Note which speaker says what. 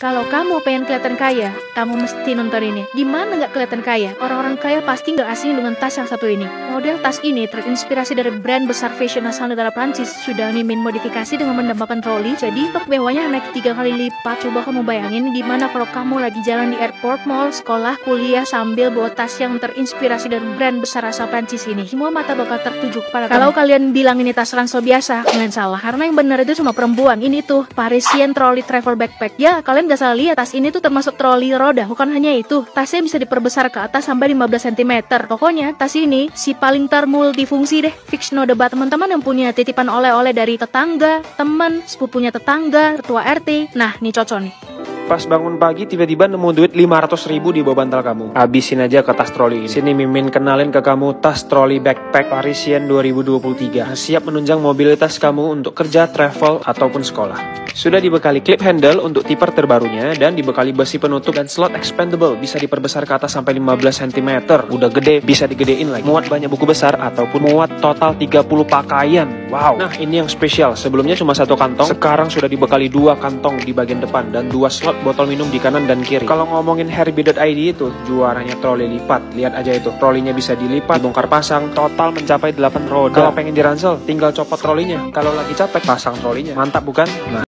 Speaker 1: Kalau kamu pengen kelihatan kaya, kamu mesti nonton ini. Gimana nggak kelihatan kaya? Orang-orang kaya pasti nggak asing dengan tas yang satu ini. Model tas ini terinspirasi dari brand besar fashion asal negara Prancis. Sudah mimin modifikasi dengan menambahkan troli, jadi bewanya naik tiga kali lipat. Coba kamu bayangin gimana kalau kamu lagi jalan di airport, mall, sekolah, kuliah sambil bawa tas yang terinspirasi dari brand besar asal Prancis ini. Semua mata bakal tertuju kepada Kalau kalian bilang ini tas ransel biasa, kalian salah. Karena yang benar itu cuma perempuan. Ini tuh Parisian Trolley Travel Backpack. Ya, kalian gak salah lihat, tas ini tuh termasuk troli roda. Bukan hanya itu, tasnya bisa diperbesar ke atas sampai 15 cm. Pokoknya, tas ini si paling termultifungsi deh. Fix no debat teman-teman yang punya titipan oleh-oleh dari tetangga, teman, sepupunya tetangga, ketua RT. Nah, nih cocok nih.
Speaker 2: Pas bangun pagi tiba-tiba nemu duit 500 ribu di bawah bantal kamu. Habisin aja ke tas troli ini. Sini Mimin kenalin ke kamu tas troli backpack Parisian 2023. Siap menunjang mobilitas kamu untuk kerja, travel, ataupun sekolah. Sudah dibekali clip handle untuk tipper terbarunya dan dibekali besi penutup dan slot expandable bisa diperbesar ke atas sampai 15 cm. Udah gede, bisa digedein lagi. Muat banyak buku besar ataupun muat total 30 pakaian. Wow. Nah, ini yang spesial. Sebelumnya cuma satu kantong, sekarang sudah dibekali dua kantong di bagian depan dan dua slot botol minum di kanan dan kiri. Kalau ngomongin Herbie.id itu, juaranya troli lipat. Lihat aja itu, trolinya bisa dilipat, dibongkar pasang, total mencapai 8 roda. Kalau pengen diransel, tinggal copot trolinya. Kalau lagi capek, pasang trolinya. Mantap bukan? Nah,